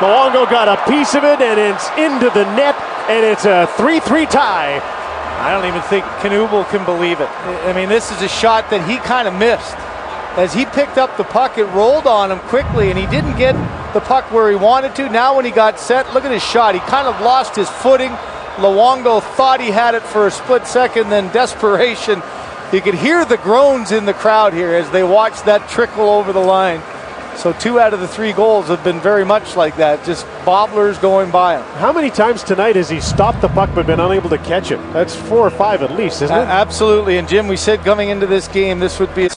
Luongo got a piece of it, and it's into the net, and it's a 3-3 tie. I don't even think Knuble can believe it. I mean, this is a shot that he kind of missed. As he picked up the puck, it rolled on him quickly, and he didn't get the puck where he wanted to. Now, when he got set, look at his shot. He kind of lost his footing. Luongo thought he had it for a split second, then desperation. You could hear the groans in the crowd here as they watched that trickle over the line. So two out of the three goals have been very much like that, just bobblers going by him. How many times tonight has he stopped the puck but been unable to catch it? That's four or five at least, isn't it? A- absolutely. And Jim, we said coming into this game, this would be.